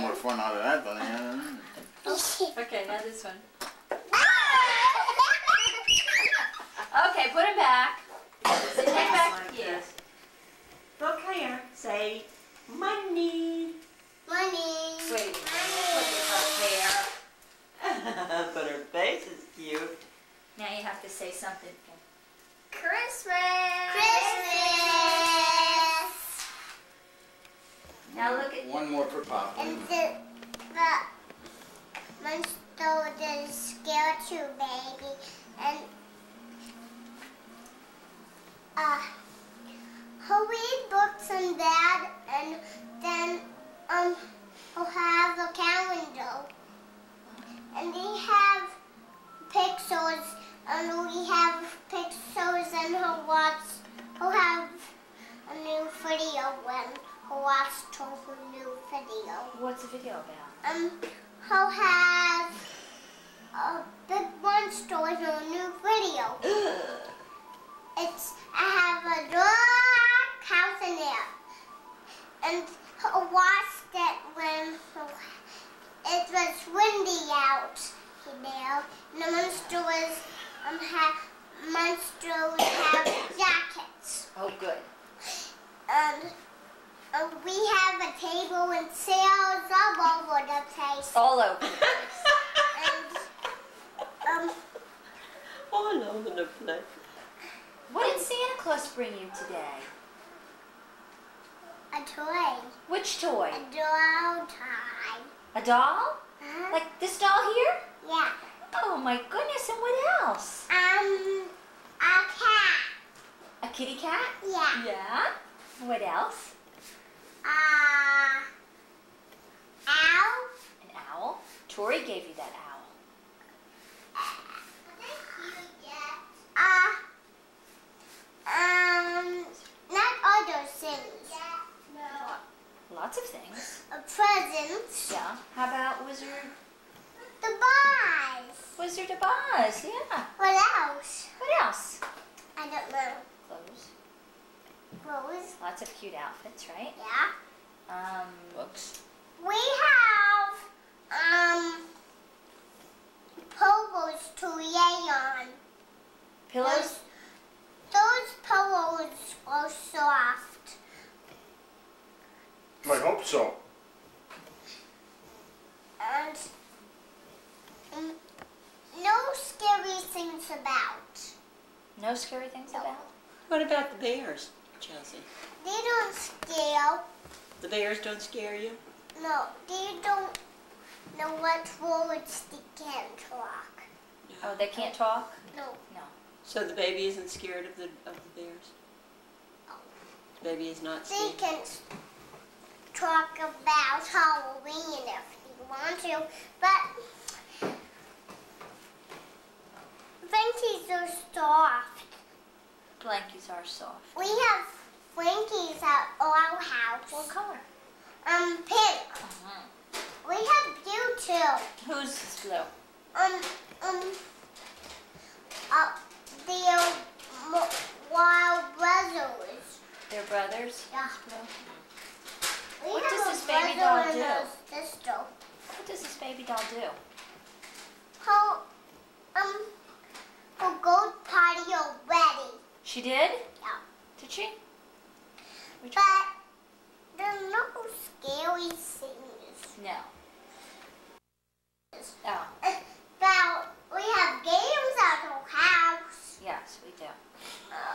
more fun out of that than I had. Okay, now this one. Okay, put him back. Sit back. Yes. Look here. Say money. Money. Wait, put this up there. but her face is cute. Now you have to say something. Christmas. Christmas. Now look at One more for Papa. And the the monster the scare you baby. And uh he'll read books and that and then um he'll have a calendar. And we have pixels and we have pixels and he'll watch. He'll have a new video when he'll watch a new video. What's the video about? Um, he'll have a big monster in a new video. It's I have a dark house in there, and he'll watch it when it was windy out there. And the monster was um have monsters have jackets. Oh, good. And uh, we have a table and sails all over the place. All over. And um, All over the place. What did Santa Claus bring you today? a toy, Which toy? a doll toy. A doll? Huh? Like this doll here? Yeah. Oh my goodness, and what else? Um, a cat. A kitty cat? Yeah. Yeah. What else? Uh, owl. An owl. Tori gave you that owl. Uh, um, not other things. Yeah. Lots of things. A present. Yeah. How about Wizard The boys. Wizard of Oz? Yeah. What else? What else? I don't know. Clothes. Clothes. Lots of cute outfits, right? Yeah. Um, Books. We have um pillows to lay on. pillows. Those pillows are soft. I hope so. And mm, no scary things about. No scary things about. What about the bears, Chelsea? They don't scare. The bears don't scare you? No, they don't know what words they can talk. Oh, they can't talk. No. No. So the baby isn't scared of the of the bears? The baby is not They scared. can s- talk about Halloween if they want to, but Frankies are soft. Blankies are soft. We have Frankies at our house. What color? Um, pink. Uh-huh. We have blue too. Who's this blue? Um, um, uh, they're wild brothers. They're brothers. Yeah. We What does this baby doll do? sister. What does this baby doll do? How, um, her gold party already. She did? Yeah. Did she? Which But there's no scary things. No. Oh, But we have games at our house. yes, we do. Uh,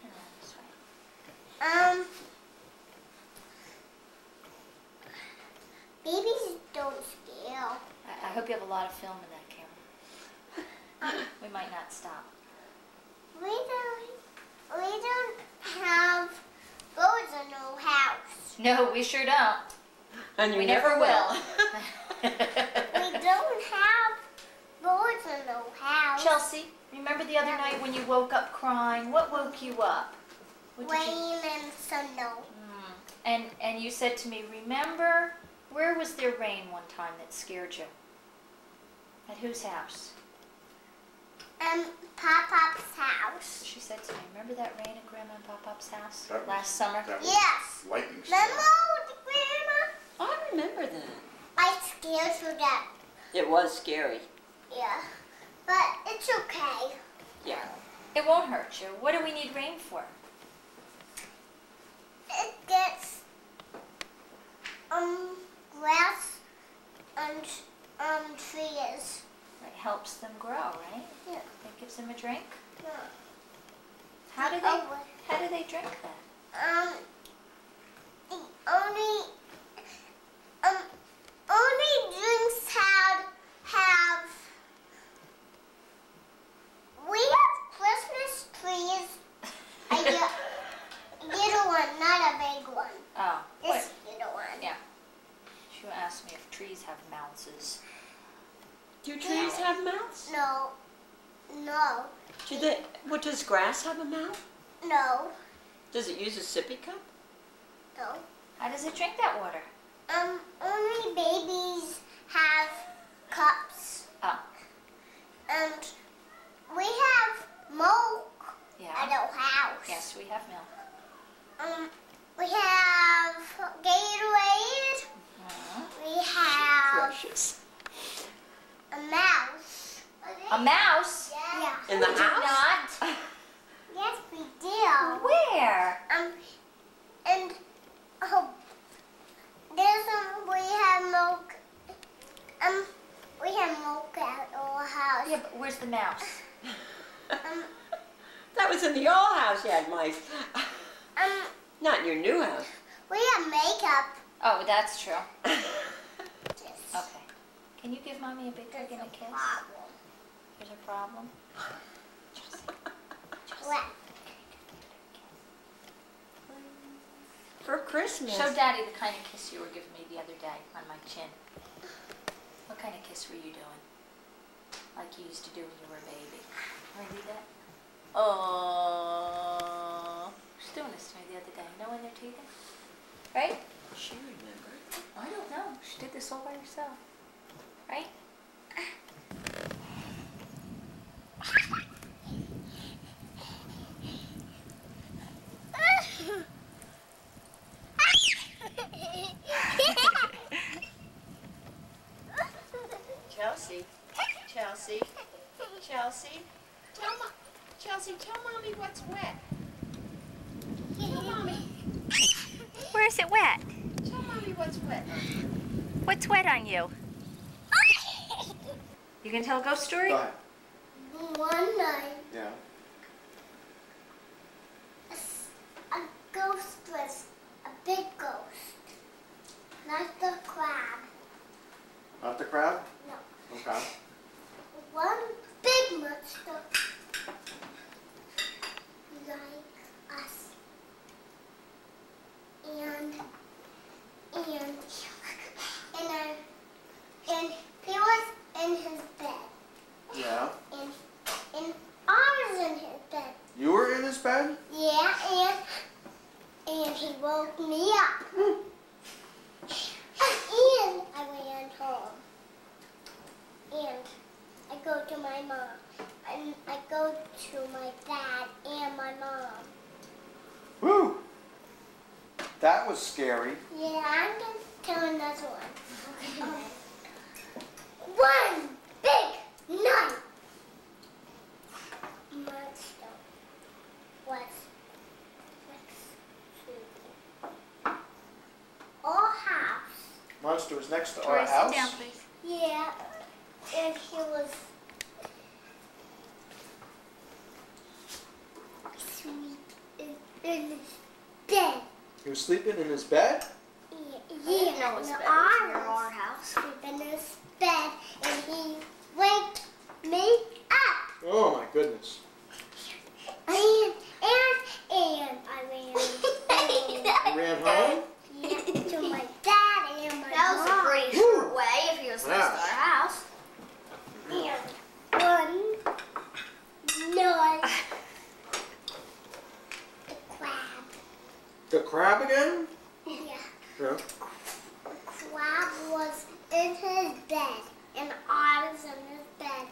Turn around this way. Um, babies don't scare. I, I hope you have a lot of film in that camera. we might not stop. We don't, we don't have birds in our house. No, we sure don't. And you we never will. We don't have birds in our house. Chelsea, remember the other night when you woke up crying? What woke you up? What did you- Rain and snow. Mm. And and you said to me, remember where was there rain one time that scared you? At whose house? Um, Pop-Pop's house. She said to me, remember that rain at Grandma and Pop Pop's house That was- last summer? That Yes. lightning Remember, storm. Grandma? I remember that. I scared for that. It was scary. Yeah. But it's okay. Yeah. It won't hurt you. What do we need rain for? It gets um grass and um trees. It helps them grow, right? Yeah. It gives them a drink. Yeah. How do they? How do they drink that? Um, the only, um, only drinks have, have, we have Christmas trees, a little one, not a big one. Oh, what? This little one. Yeah. She asked me if trees have mouths. Do trees have mouths? No, no, Do they? What does grass have a mouth? no, Does it use a sippy cup? no. How does it drink that water? Um, only babies have cups. Oh. And we have milk at Yeah. our house. Yes, we have milk. Um, we have Gatorade. Mhm. We have Precious. a mouse. A mouse? Yeah. In the We house? Not. Yes, we do. Where? Um, and oh, there's um, we have milk. Um, we have milk at our house. Yeah, but where's the mouse? Um, That was in the old house you had mice. um, Not in your new house. we have makeup. Oh, that's true. Yes. Okay. Can you give mommy a big hug and a kiss? Problem. There's a problem. What? For Christmas. Show daddy the kind of kiss you were giving me the other day on my chin. What kind of kiss were you doing? Like you used to do when you were a baby. Want to do that? Oh, she's doing this to me the other day. No one there teething? Right? She remembered. I don't know. She did this all by herself. Right? Chelsea, Chelsea, Chelsea, tell mo- Chelsea, tell mommy what's wet. Tell mommy, Where is it wet? tell mommy what's wet. What's wet on you? You can tell a ghost story? Go ahead. One night, Yeah. a, a ghost was a big ghost, not the crab. Not the crab? No, Okay. one big monster like us, and and and I, and he was in his bed, Yeah. and and I was in his bed. You were in his bed? Yeah, and and he woke me up. and I ran home. And I go to my mom. And I go to my dad and my mom. Woo! That was scary. Yeah, I'm gonna tell another one. one big night. Monster was next to our house. Monster was next to our sit house. down. Yeah, and he was sweet in, in his bed. He was sleeping in his bed? Yeah, didn't know yeah, his in bed our was house. We've been in his bed, and he waked me up. Oh my goodness. And and and I ran home. Ran home? Yeah, to my dad and my That was a pretty Woo. short way if he was next to our house. And one night, the crab. The crab again? Yeah. Yeah. Crab was in his bed, and I was in his bed.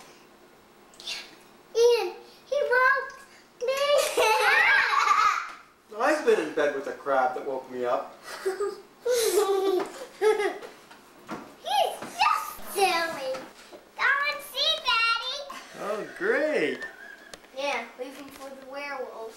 And he woke me up. I've been in bed with a crab that woke me up. Oh, great. Yeah, leaving for the werewolf.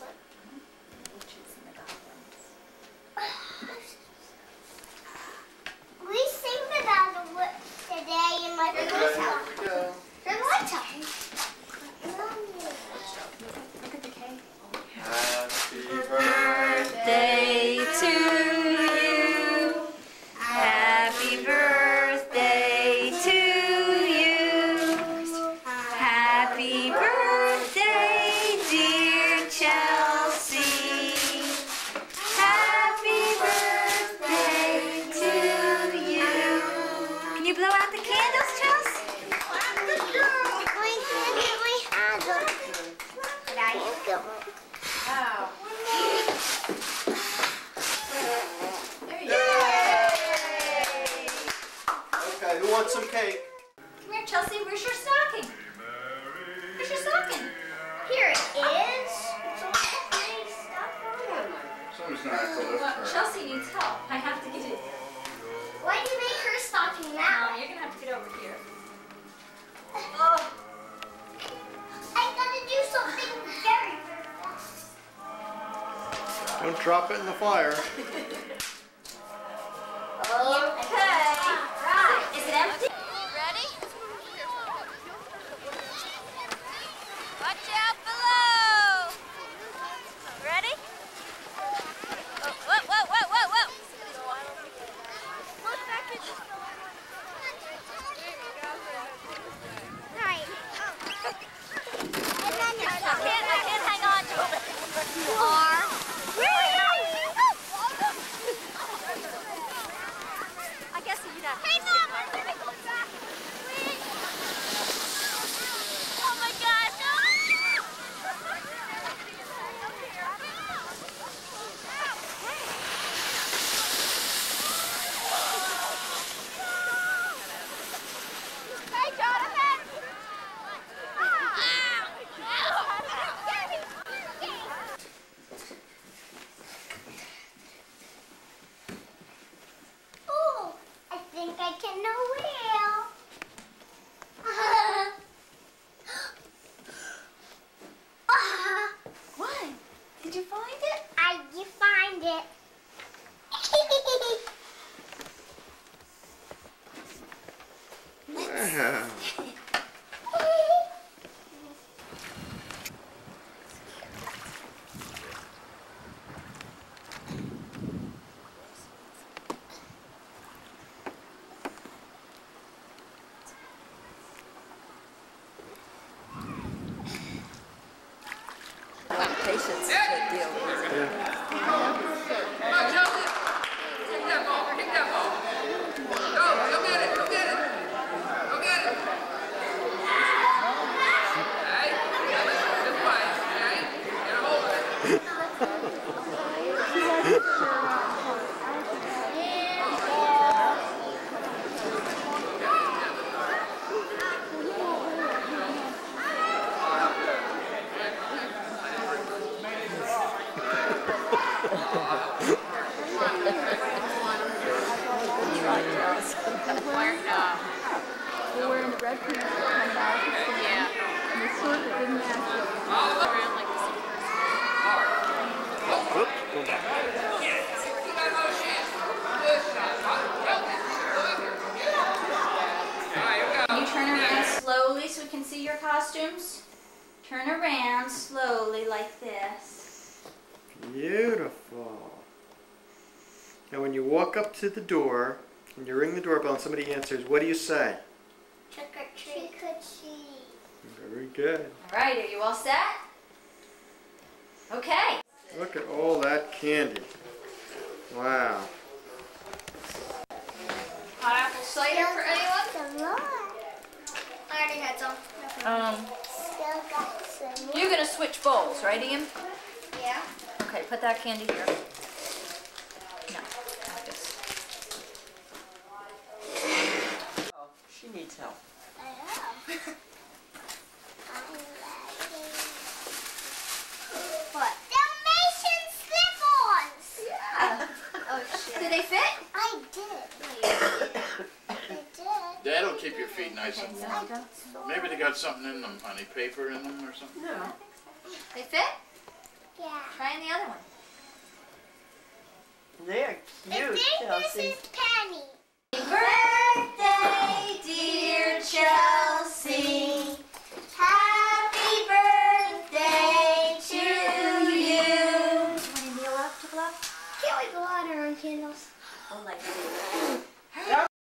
It. Someone's gonna have to lift Well. Chelsea needs help. I have to get it. Why do you make her stocking Now now? you're gonna have to get over here. Oh. I gotta do something very, very fast. Don't drop it in the fire. Oh, okay. Right. Is it empty? Ready? Watch out below! Ready? Oh, whoa, whoa, whoa, whoa, whoa! Look back at this Right. I can't, I can't hang on to it. You are? Really? I guess you'd have Hey, Mom! Let me go back. Wait. Oh my gosh! Hey, Jonathan! Oh, I think I can know wheel. What? Did you find it? I you find it. Wow. Is a deal. Kick that ball, kick that ball. Go, go get it, go get it. Go get it. Hey, just fight, okay? Get a hold of it. We're wearing the red pants that come back. Yeah. And the skirt that didn't match it. You got no chance. Good shot. Go get it. Go get it. All right, here we go. Can you turn around slowly so we can see your costumes? Turn around slowly like this. Beautiful. Now, when you walk up to the door and you ring the doorbell and somebody answers, what do you say? Trick or treat. Trick or treat. Very good. All right, are you all set? Okay. Look at all that candy. Wow. Hot apple cider for anyone? Some more. I already had some. Um, Still got some more. you're gonna switch bowls, right, Ian? Yeah. Okay, put that candy here. No, not this. Oh, she needs help. I am. your feet nice and warm. Maybe they got something in them, honey. Paper in them or something? No. They fit? Yeah. Try the other one. They're cute, Chelsea. Is Penny. Happy birthday, dear Chelsea.